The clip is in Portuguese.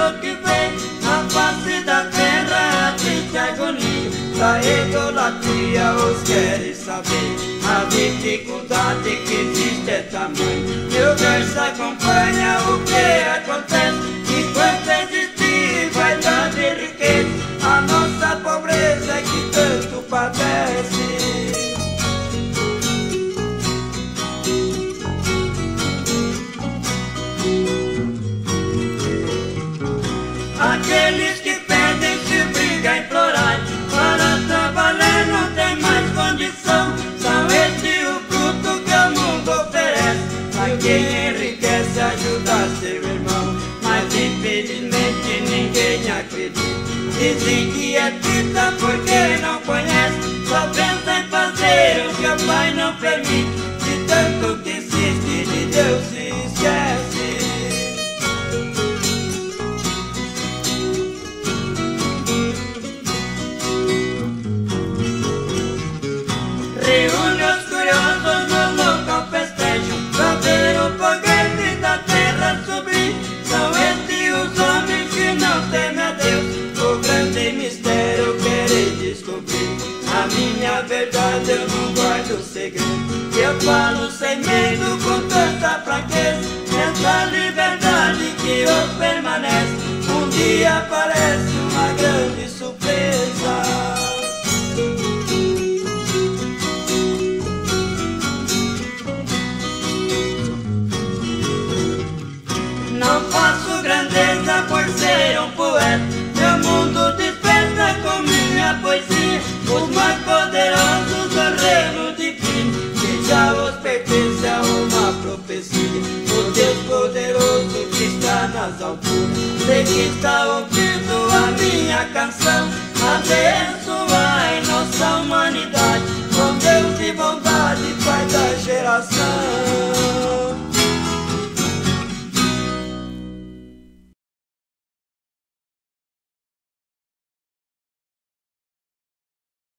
ano que vem na face da terra a gente agonia. Da idolatria os querem saber. A dificuldade que existe é tamanho. Meu Deus acompanha o que acontece. Aqueles que pedem se briga e implorar. Para trabalhar não tem mais condição. São este o fruto que o mundo oferece. Pra quem enriquece ajudar seu irmão. Mas infelizmente ninguém acredita. Dizem que é pita porque Minha verdade é eu não guardo segredo. Eu falo sem medo. está ouvindo a minha canção, abençoa a nossa mão.